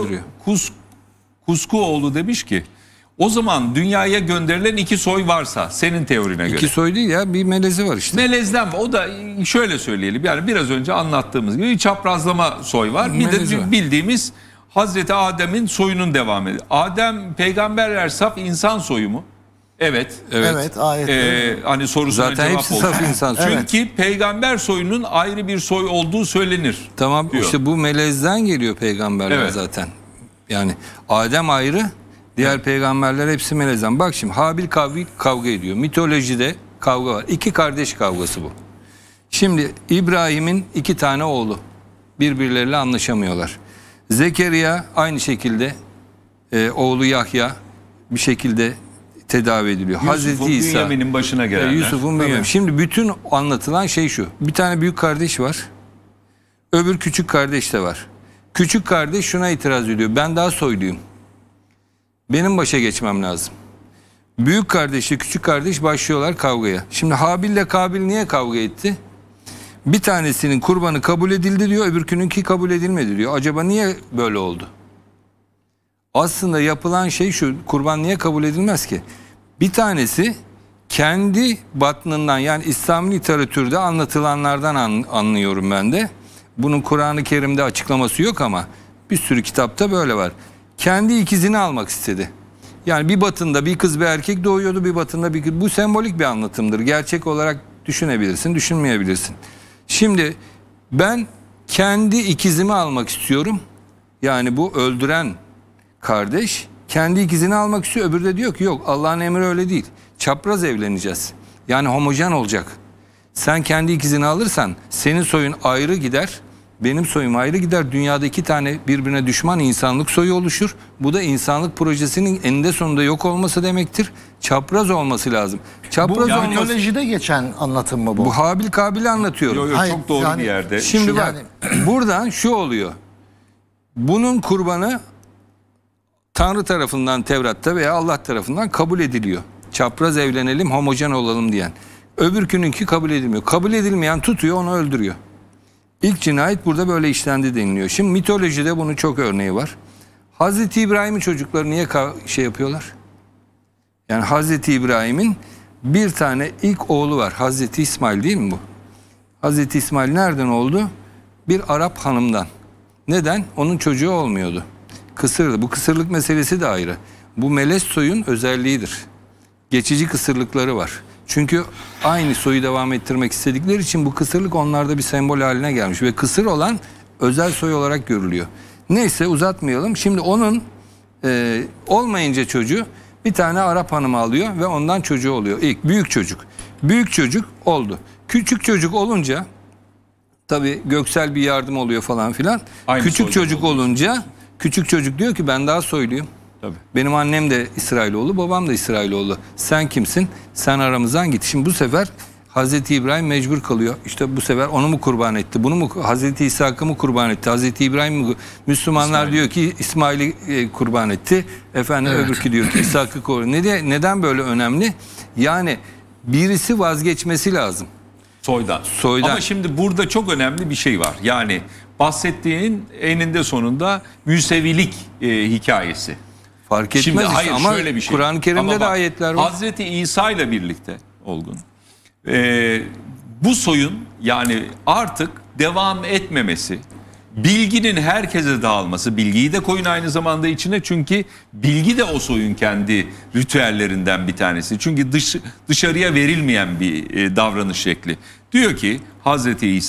öldürüyor. Kus, Kuskuoğlu demiş ki o zaman dünyaya gönderilen iki soy varsa senin teorine göre. İki soy değil ya bir melezi var işte. Melezden o da şöyle söyleyelim yani biraz önce anlattığımız gibi bir çaprazlama soy var. Bir Melez de var. bildiğimiz Hazreti Adem'in soyunun devamı. Adem peygamberler saf insan soyu mu? Evet. Evet. Evet, ayet. Ee, hani sorusuna Zaten cevap hepsi oldu. saf insan. Çünkü peygamber soyunun ayrı bir soy olduğu söylenir. Tamam diyor. işte bu melezden geliyor peygamberler Evet. zaten. Yani Adem ayrı, diğer peygamberler hepsi melezden. Bak şimdi Habil Kabil kavga ediyor. Mitolojide kavga var. İki kardeş kavgası bu. Şimdi İbrahim'in iki tane oğlu birbirleriyle anlaşamıyorlar. Zekeriya aynı şekilde e, oğlu Yahya bir şekilde tedavi ediliyor. Yusuf'un Hazreti İsa Bünyamin'in başına gelenler. Yusuf'un Bünyamin. Şimdi bütün anlatılan şey şu. Bir tane büyük kardeş var. Öbür küçük kardeş de var. Küçük kardeş şuna itiraz ediyor. Ben daha soyluyum. Benim başa geçmem lazım. Büyük kardeşle küçük kardeş başlıyorlar kavgaya. Şimdi Habil ile Kabil niye kavga etti? Bir tanesinin kurbanı kabul edildi diyor, öbürkününki kabul edilmedi diyor. Acaba niye böyle oldu? Aslında yapılan şey şu, kurban niye kabul edilmez ki? Bir tanesi kendi batnından yani İslam literatürde anlatılanlardan an- anlıyorum ben de. Bunun Kur'an-ı Kerim'de açıklaması yok ama bir sürü kitapta böyle var. Kendi ikizini almak istedi. Yani bir batında bir kız bir erkek doğuyordu bir batında bir kız. Bu sembolik bir anlatımdır. Gerçek olarak düşünebilirsin, düşünmeyebilirsin. Şimdi ben kendi ikizimi almak istiyorum. Yani bu öldüren kardeş kendi ikizini almak istiyor. Öbürü de diyor ki yok Allah'ın emri öyle değil. Çapraz evleneceğiz. Yani homojen olacak. Sen kendi ikizini alırsan senin soyun ayrı gider. Benim soyum ayrı gider. Dünyada iki tane birbirine düşman insanlık soyu oluşur. Bu da insanlık projesinin eninde sonunda yok olması demektir. Çapraz olması lazım. Çapraz Bu olması... mitolojide geçen anlatım mı bu? Bu Habil Kabil'i anlatıyorum. Yo, yo, Hayır, çok doğru yani- bir yerde. Şimdi bak Yani- buradan şu oluyor. Bunun kurbanı Tanrı tarafından Tevrat'ta veya Allah tarafından kabul ediliyor. Çapraz evlenelim, homojen olalım diyen. Öbürkününki kabul edilmiyor. Kabul edilmeyen tutuyor, onu öldürüyor. İlk cinayet burada böyle işlendi deniliyor. Şimdi mitolojide bunun çok örneği var. Hazreti İbrahim'in çocukları niye şey yapıyorlar? Yani Hazreti İbrahim'in bir tane ilk oğlu var. Hazreti İsmail değil mi bu? Hazreti İsmail nereden oldu? Bir Arap hanımdan. Neden? Onun çocuğu olmuyordu. Kısırdı. Bu kısırlık meselesi de ayrı. Bu melez soyun özelliğidir. Geçici kısırlıkları var. Çünkü aynı soyu devam ettirmek istedikleri için bu kısırlık onlarda bir sembol haline gelmiş. Ve kısır olan özel soy olarak görülüyor. Neyse uzatmayalım. Şimdi onun e, olmayınca çocuğu bir tane Arap hanımı alıyor ve ondan çocuğu oluyor. İlk büyük çocuk. Büyük çocuk oldu. Küçük çocuk olunca tabii göksel bir yardım oluyor falan filan. Aynı küçük çocuk olunca küçük çocuk diyor ki ben daha soyluyum. Tabii. Benim annem de İsrailoğlu, babam da İsrailoğlu. Sen kimsin? Sen aramızdan git. Şimdi bu sefer Hazreti İbrahim mecbur kalıyor. İşte bu sefer onu mu kurban etti? Bunu mu Hazreti İshak'ı mı kurban etti? Hazreti İbrahim mi? Müslümanlar İsmail. diyor ki İsmail'i e, kurban etti. Efendim öbürkü diyor ki İshak'ı kurban. Ne neden böyle önemli? Yani birisi vazgeçmesi lazım. Soydan. Soydan. Ama şimdi burada çok önemli bir şey var. Yani bahsettiğin eninde sonunda Müsevilik e, hikayesi. Fark etmez Şimdi işte. hayır ama şöyle bir şey. Kur'an-ı Kerim'de Ama de bak, ayetler var. Hazreti İsa ile birlikte Olgun. e, bu soyun yani artık devam etmemesi, bilginin herkese dağılması, bilgiyi de koyun aynı zamanda içine çünkü bilgi de o soyun kendi ritüellerinden bir tanesi. Çünkü dış, dışarıya verilmeyen bir e, davranış şekli. Diyor ki Hazreti İsa